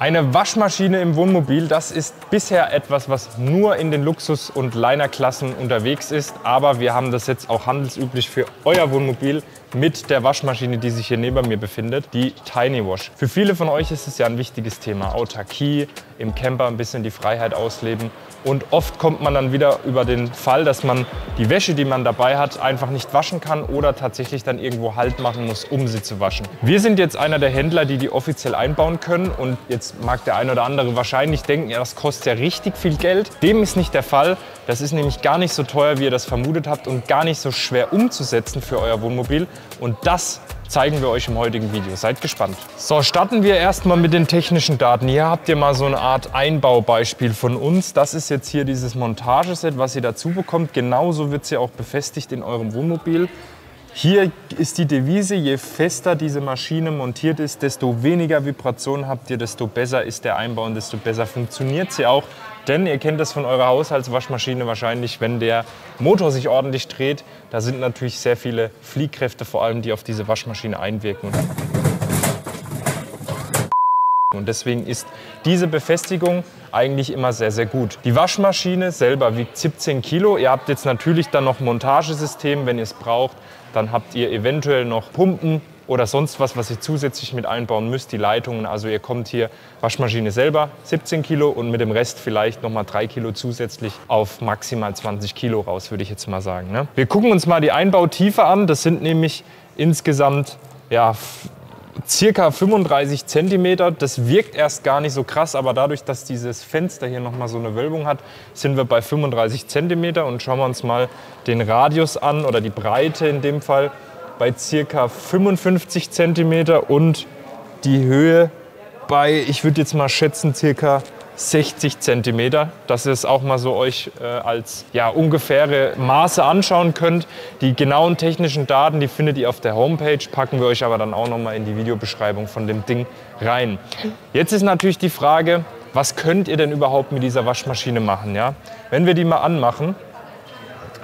Eine Waschmaschine im Wohnmobil, das ist bisher etwas, was nur in den Luxus- und Liner-Klassen unterwegs ist. Aber wir haben das jetzt auch handelsüblich für euer Wohnmobil mit der Waschmaschine, die sich hier neben mir befindet, die Tiny Wash. Für viele von euch ist es ja ein wichtiges Thema. Autarkie, im Camper ein bisschen die Freiheit ausleben. Und oft kommt man dann wieder über den Fall, dass man die Wäsche, die man dabei hat, einfach nicht waschen kann oder tatsächlich dann irgendwo Halt machen muss, um sie zu waschen. Wir sind jetzt einer der Händler, die die offiziell einbauen können. Und jetzt mag der eine oder andere wahrscheinlich denken, ja, das kostet ja richtig viel Geld. Dem ist nicht der Fall. Das ist nämlich gar nicht so teuer, wie ihr das vermutet habt und gar nicht so schwer umzusetzen für euer Wohnmobil. Und das zeigen wir euch im heutigen Video. Seid gespannt. So, starten wir erstmal mit den technischen Daten. Hier habt ihr mal so eine Art Einbaubeispiel von uns. Das ist jetzt hier dieses Montageset, was ihr dazu bekommt. Genauso wird sie auch befestigt in eurem Wohnmobil. Hier ist die Devise, je fester diese Maschine montiert ist, desto weniger Vibration habt ihr, desto besser ist der Einbau und desto besser funktioniert sie auch. Denn ihr kennt das von eurer Haushaltswaschmaschine wahrscheinlich, wenn der Motor sich ordentlich dreht, da sind natürlich sehr viele Fliehkräfte vor allem, die auf diese Waschmaschine einwirken. Und deswegen ist diese Befestigung eigentlich immer sehr, sehr gut. Die Waschmaschine selber wiegt 17 Kilo. Ihr habt jetzt natürlich dann noch Montagesystem, wenn ihr es braucht. Dann habt ihr eventuell noch Pumpen oder sonst was, was ihr zusätzlich mit einbauen müsst, die Leitungen. Also ihr kommt hier Waschmaschine selber 17 Kilo und mit dem Rest vielleicht noch mal 3 Kilo zusätzlich auf maximal 20 Kilo raus, würde ich jetzt mal sagen. Ne? Wir gucken uns mal die Einbautiefe an. Das sind nämlich insgesamt ja, circa 35 cm. Das wirkt erst gar nicht so krass, aber dadurch, dass dieses Fenster hier nochmal so eine Wölbung hat, sind wir bei 35 cm und schauen wir uns mal den Radius an oder die Breite in dem Fall bei circa 55 cm und die Höhe bei, ich würde jetzt mal schätzen, circa 60 cm, dass ihr es auch mal so euch äh, als ja, ungefähre Maße anschauen könnt. Die genauen technischen Daten, die findet ihr auf der Homepage, packen wir euch aber dann auch noch mal in die Videobeschreibung von dem Ding rein. Jetzt ist natürlich die Frage, was könnt ihr denn überhaupt mit dieser Waschmaschine machen? Ja? Wenn wir die mal anmachen,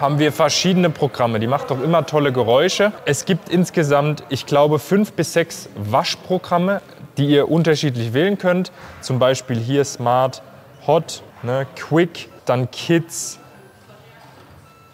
haben wir verschiedene Programme. Die macht doch immer tolle Geräusche. Es gibt insgesamt, ich glaube, fünf bis sechs Waschprogramme die ihr unterschiedlich wählen könnt. Zum Beispiel hier Smart, Hot, ne, Quick, dann Kids,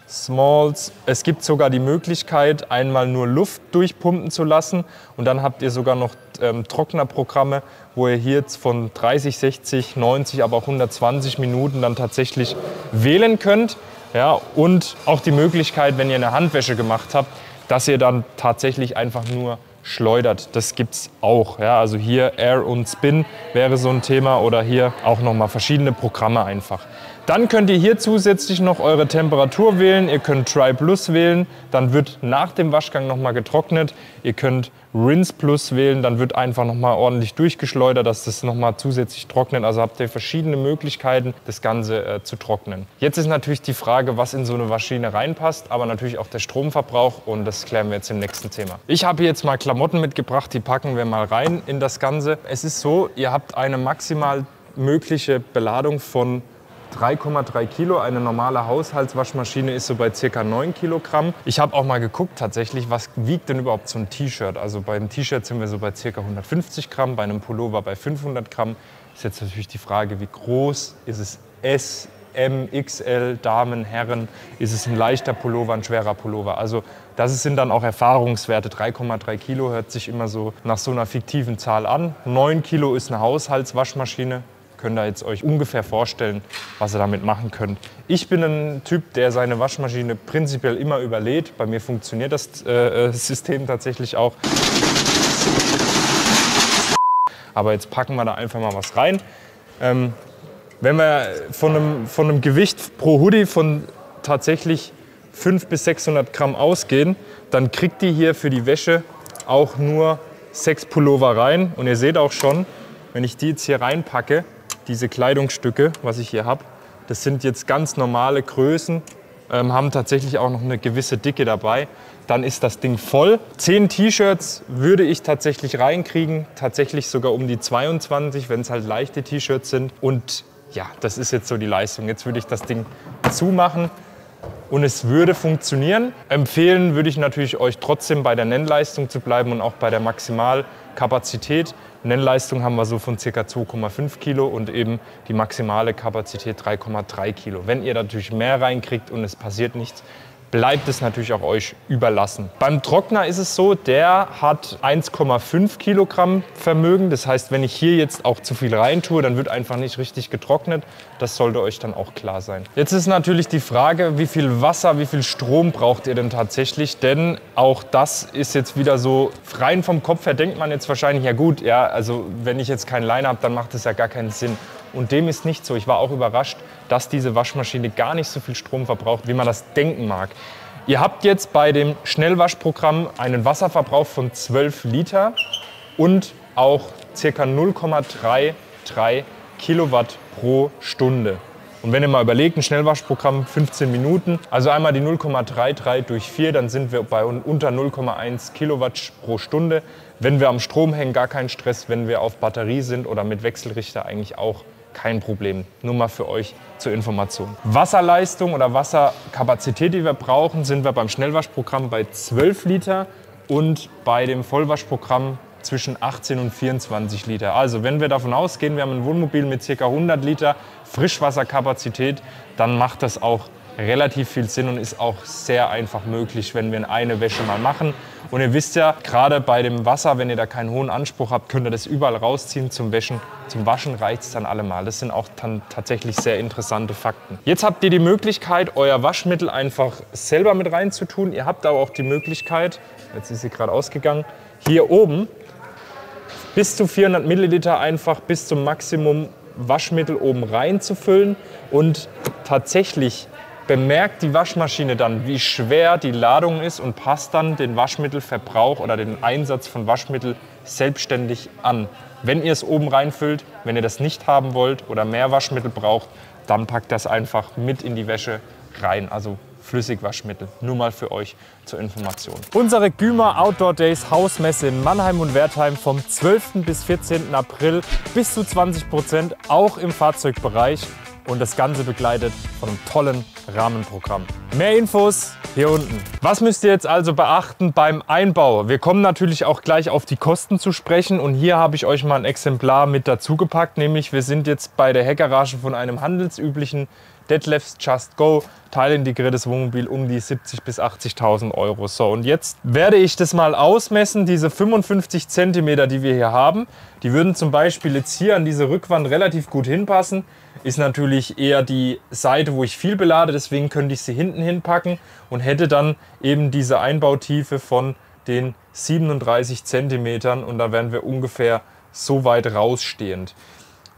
Smalls. Es gibt sogar die Möglichkeit, einmal nur Luft durchpumpen zu lassen. Und dann habt ihr sogar noch ähm, Trocknerprogramme, wo ihr hier von 30, 60, 90, aber auch 120 Minuten dann tatsächlich wählen könnt. Ja, und auch die Möglichkeit, wenn ihr eine Handwäsche gemacht habt, dass ihr dann tatsächlich einfach nur schleudert. Das gibt es auch. Ja, also hier Air und Spin wäre so ein Thema oder hier auch noch mal verschiedene Programme einfach. Dann könnt ihr hier zusätzlich noch eure Temperatur wählen. Ihr könnt Dry Plus wählen, dann wird nach dem Waschgang noch mal getrocknet. Ihr könnt Rinse Plus wählen, dann wird einfach noch mal ordentlich durchgeschleudert, dass das noch mal zusätzlich trocknet. Also habt ihr verschiedene Möglichkeiten, das Ganze äh, zu trocknen. Jetzt ist natürlich die Frage, was in so eine Maschine reinpasst, aber natürlich auch der Stromverbrauch und das klären wir jetzt im nächsten Thema. Ich habe jetzt mal Klamotten mitgebracht, die packen wir mal rein in das Ganze. Es ist so, ihr habt eine maximal mögliche Beladung von 3,3 Kilo. Eine normale Haushaltswaschmaschine ist so bei ca. 9 Kilogramm. Ich habe auch mal geguckt tatsächlich, was wiegt denn überhaupt so ein T-Shirt. Also beim T-Shirt sind wir so bei ca. 150 Gramm, bei einem Pullover bei 500 Gramm. Ist jetzt natürlich die Frage, wie groß ist es S, M, XL, Damen, Herren, ist es ein leichter Pullover, ein schwerer Pullover. Also das sind dann auch Erfahrungswerte. 3,3 Kilo hört sich immer so nach so einer fiktiven Zahl an. 9 Kilo ist eine Haushaltswaschmaschine, könnt ihr jetzt euch ungefähr vorstellen, was ihr damit machen könnt. Ich bin ein Typ, der seine Waschmaschine prinzipiell immer überlädt. Bei mir funktioniert das äh, äh, System tatsächlich auch. Aber jetzt packen wir da einfach mal was rein. Ähm, wenn wir von einem, von einem Gewicht pro Hoodie von tatsächlich 500 bis 600 Gramm ausgehen, dann kriegt die hier für die Wäsche auch nur sechs Pullover rein. Und ihr seht auch schon, wenn ich die jetzt hier reinpacke, diese Kleidungsstücke, was ich hier habe, das sind jetzt ganz normale Größen, ähm, haben tatsächlich auch noch eine gewisse Dicke dabei. Dann ist das Ding voll. Zehn T-Shirts würde ich tatsächlich reinkriegen, tatsächlich sogar um die 22, wenn es halt leichte T-Shirts sind. Und ja, das ist jetzt so die Leistung. Jetzt würde ich das Ding zumachen und es würde funktionieren. Empfehlen würde ich natürlich euch trotzdem bei der Nennleistung zu bleiben und auch bei der Maximalkapazität, Nennleistung haben wir so von ca. 2,5 Kilo und eben die maximale Kapazität 3,3 Kilo. Wenn ihr natürlich mehr reinkriegt und es passiert nichts, bleibt es natürlich auch euch überlassen. Beim Trockner ist es so, der hat 1,5 Kilogramm Vermögen. Das heißt, wenn ich hier jetzt auch zu viel rein tue, dann wird einfach nicht richtig getrocknet. Das sollte euch dann auch klar sein. Jetzt ist natürlich die Frage, wie viel Wasser, wie viel Strom braucht ihr denn tatsächlich? Denn auch das ist jetzt wieder so, rein vom Kopf her denkt man jetzt wahrscheinlich, ja gut, ja, also wenn ich jetzt keinen Line habe, dann macht das ja gar keinen Sinn. Und dem ist nicht so. Ich war auch überrascht, dass diese Waschmaschine gar nicht so viel Strom verbraucht, wie man das denken mag. Ihr habt jetzt bei dem Schnellwaschprogramm einen Wasserverbrauch von 12 Liter und auch ca. 0,33 Kilowatt pro Stunde. Und wenn ihr mal überlegt, ein Schnellwaschprogramm 15 Minuten, also einmal die 0,33 durch 4, dann sind wir bei unter 0,1 Kilowatt pro Stunde. Wenn wir am Strom hängen, gar kein Stress. Wenn wir auf Batterie sind oder mit Wechselrichter eigentlich auch kein Problem. Nur mal für euch zur Information. Wasserleistung oder Wasserkapazität, die wir brauchen, sind wir beim Schnellwaschprogramm bei 12 Liter und bei dem Vollwaschprogramm zwischen 18 und 24 Liter. Also wenn wir davon ausgehen, wir haben ein Wohnmobil mit ca. 100 Liter Frischwasserkapazität, dann macht das auch relativ viel Sinn und ist auch sehr einfach möglich, wenn wir eine Wäsche mal machen. Und ihr wisst ja, gerade bei dem Wasser, wenn ihr da keinen hohen Anspruch habt, könnt ihr das überall rausziehen zum Wäschen. Zum Waschen reicht es dann allemal. Das sind auch dann tatsächlich sehr interessante Fakten. Jetzt habt ihr die Möglichkeit, euer Waschmittel einfach selber mit reinzutun. Ihr habt aber auch die Möglichkeit, jetzt ist sie gerade ausgegangen, hier oben bis zu 400 Milliliter einfach bis zum Maximum Waschmittel oben reinzufüllen und tatsächlich bemerkt die Waschmaschine dann, wie schwer die Ladung ist und passt dann den Waschmittelverbrauch oder den Einsatz von Waschmittel selbstständig an. Wenn ihr es oben reinfüllt, wenn ihr das nicht haben wollt oder mehr Waschmittel braucht, dann packt das einfach mit in die Wäsche rein. Also Flüssigwaschmittel. Nur mal für euch zur Information. Unsere Gümer Outdoor Days Hausmesse in Mannheim und Wertheim vom 12. bis 14. April bis zu 20 Prozent auch im Fahrzeugbereich und das Ganze begleitet von einem tollen Rahmenprogramm. Mehr Infos hier unten. Was müsst ihr jetzt also beachten beim Einbau? Wir kommen natürlich auch gleich auf die Kosten zu sprechen und hier habe ich euch mal ein Exemplar mit dazu gepackt, nämlich wir sind jetzt bei der Heckgarage von einem handelsüblichen Deadlifts Just Go, teilintegriertes Wohnmobil um die 70.000 bis 80.000 Euro. So, und jetzt werde ich das mal ausmessen, diese 55 Zentimeter, die wir hier haben. Die würden zum Beispiel jetzt hier an diese Rückwand relativ gut hinpassen. Ist natürlich eher die Seite, wo ich viel belade, deswegen könnte ich sie hinten hinpacken und hätte dann eben diese Einbautiefe von den 37 Zentimetern und da wären wir ungefähr so weit rausstehend.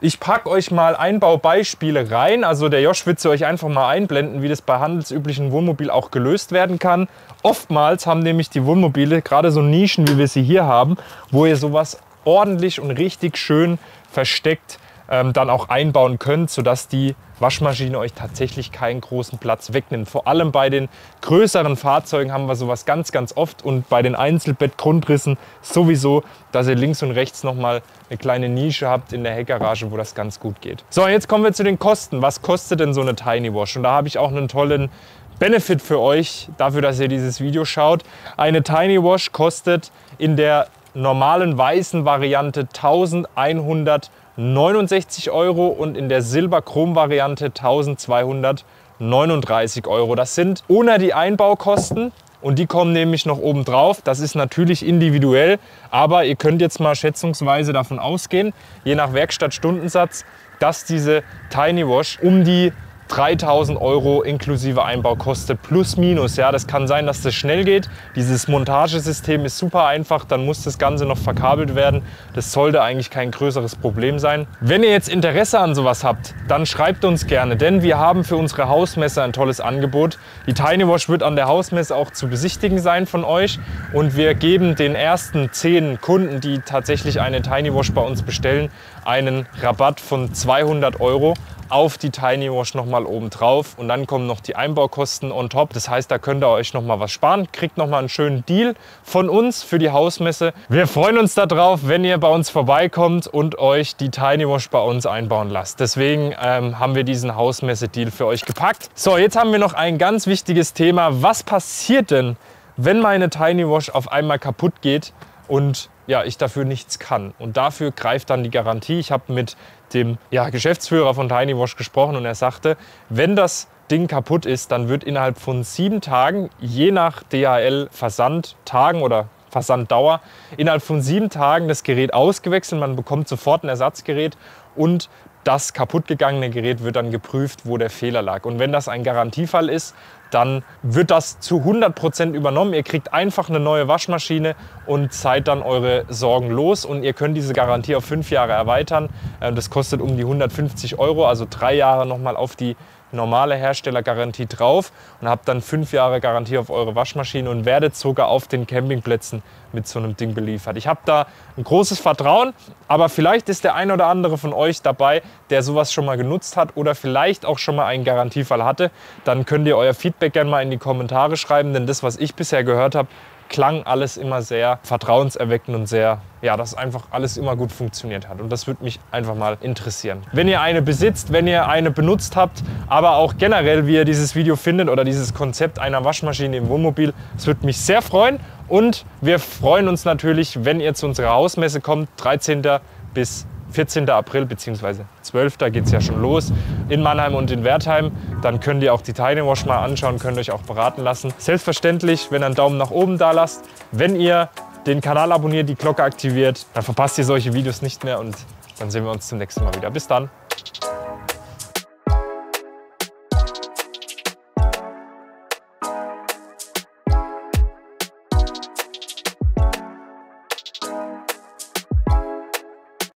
Ich packe euch mal Einbaubeispiele rein. Also der Josh wird sie euch einfach mal einblenden, wie das bei handelsüblichen Wohnmobil auch gelöst werden kann. Oftmals haben nämlich die Wohnmobile gerade so Nischen, wie wir sie hier haben, wo ihr sowas ordentlich und richtig schön versteckt ähm, dann auch einbauen könnt, sodass die Waschmaschine euch tatsächlich keinen großen Platz wegnimmt. Vor allem bei den größeren Fahrzeugen haben wir sowas ganz, ganz oft und bei den Einzelbettgrundrissen sowieso, dass ihr links und rechts nochmal eine kleine Nische habt in der Heckgarage, wo das ganz gut geht. So, jetzt kommen wir zu den Kosten. Was kostet denn so eine Tiny Wash? Und da habe ich auch einen tollen Benefit für euch, dafür, dass ihr dieses Video schaut. Eine Tiny Wash kostet in der normalen weißen Variante 1100 69 Euro und in der Silber-Chrom-Variante 1239 Euro. Das sind ohne die Einbaukosten und die kommen nämlich noch oben drauf. Das ist natürlich individuell, aber ihr könnt jetzt mal schätzungsweise davon ausgehen, je nach Werkstattstundensatz, dass diese Tiny Wash um die 3000 Euro inklusive Einbau kostet, plus minus. Ja, das kann sein, dass das schnell geht. Dieses Montagesystem ist super einfach, dann muss das Ganze noch verkabelt werden. Das sollte eigentlich kein größeres Problem sein. Wenn ihr jetzt Interesse an sowas habt, dann schreibt uns gerne, denn wir haben für unsere Hausmesse ein tolles Angebot. Die Tiny Wash wird an der Hausmesse auch zu besichtigen sein von euch und wir geben den ersten zehn Kunden, die tatsächlich eine Tiny Wash bei uns bestellen, einen Rabatt von 200 Euro auf die Tiny Wash nochmal oben drauf und dann kommen noch die Einbaukosten on top. Das heißt, da könnt ihr euch nochmal was sparen, kriegt nochmal einen schönen Deal von uns für die Hausmesse. Wir freuen uns darauf, wenn ihr bei uns vorbeikommt und euch die Tiny Wash bei uns einbauen lasst. Deswegen ähm, haben wir diesen Hausmesse-Deal für euch gepackt. So, jetzt haben wir noch ein ganz wichtiges Thema. Was passiert denn, wenn meine Tiny Wash auf einmal kaputt geht und ja, ich dafür nichts kann. Und dafür greift dann die Garantie. Ich habe mit dem ja, Geschäftsführer von Tiny Wash gesprochen und er sagte, wenn das Ding kaputt ist, dann wird innerhalb von sieben Tagen, je nach DHL-Versandtagen oder Versanddauer, innerhalb von sieben Tagen das Gerät ausgewechselt. Man bekommt sofort ein Ersatzgerät und das kaputtgegangene Gerät wird dann geprüft, wo der Fehler lag. Und wenn das ein Garantiefall ist, dann wird das zu 100 Prozent übernommen. Ihr kriegt einfach eine neue Waschmaschine und seid dann eure Sorgen los. Und ihr könnt diese Garantie auf fünf Jahre erweitern. Äh, das kostet um die 150 Euro, also drei Jahre nochmal auf die normale Herstellergarantie drauf und habt dann fünf Jahre Garantie auf eure Waschmaschine und werdet sogar auf den Campingplätzen mit so einem Ding beliefert. Ich habe da ein großes Vertrauen, aber vielleicht ist der ein oder andere von euch dabei, der sowas schon mal genutzt hat oder vielleicht auch schon mal einen Garantiefall hatte. Dann könnt ihr euer Feedback gerne mal in die Kommentare schreiben, denn das, was ich bisher gehört habe, klang alles immer sehr vertrauenserweckend und sehr, ja, dass einfach alles immer gut funktioniert hat. Und das würde mich einfach mal interessieren. Wenn ihr eine besitzt, wenn ihr eine benutzt habt, aber auch generell, wie ihr dieses Video findet oder dieses Konzept einer Waschmaschine im Wohnmobil, es würde mich sehr freuen. Und wir freuen uns natürlich, wenn ihr zu unserer Hausmesse kommt, 13. bis 14. April bzw. 12. geht es ja schon los in Mannheim und in Wertheim. Dann könnt ihr auch die Tiny Wash mal anschauen, könnt euch auch beraten lassen. Selbstverständlich, wenn ihr einen Daumen nach oben da lasst, wenn ihr den Kanal abonniert, die Glocke aktiviert, dann verpasst ihr solche Videos nicht mehr und dann sehen wir uns zum nächsten Mal wieder. Bis dann.